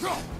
Go!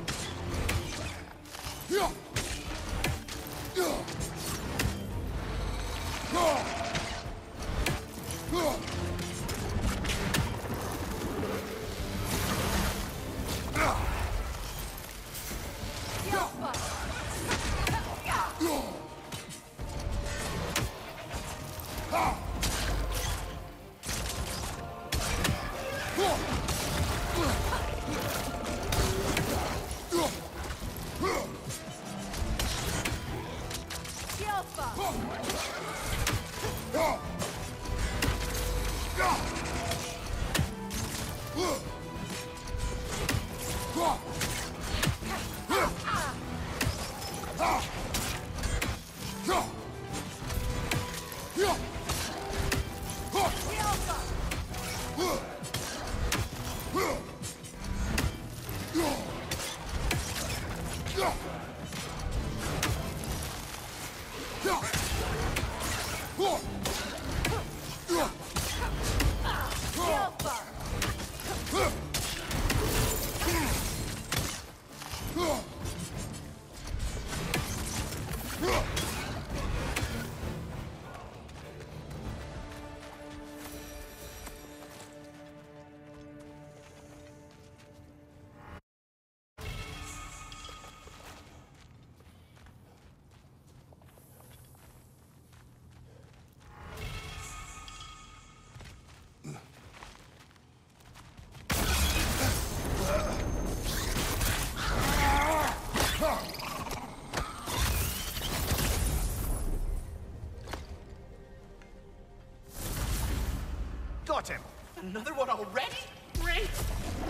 Got him! Another one already? Great!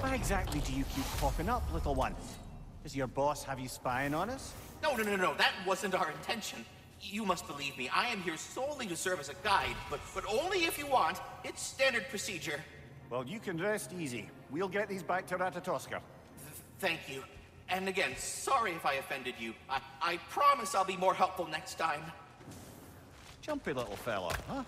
Why exactly do you keep popping up, little one? Does your boss have you spying on us? No, no, no, no, that wasn't our intention. You must believe me, I am here solely to serve as a guide, but, but only if you want. It's standard procedure. Well, you can rest easy. We'll get these back to Ratatoskr. Th thank you. And again, sorry if I offended you. I, I promise I'll be more helpful next time. Jumpy little fella, huh?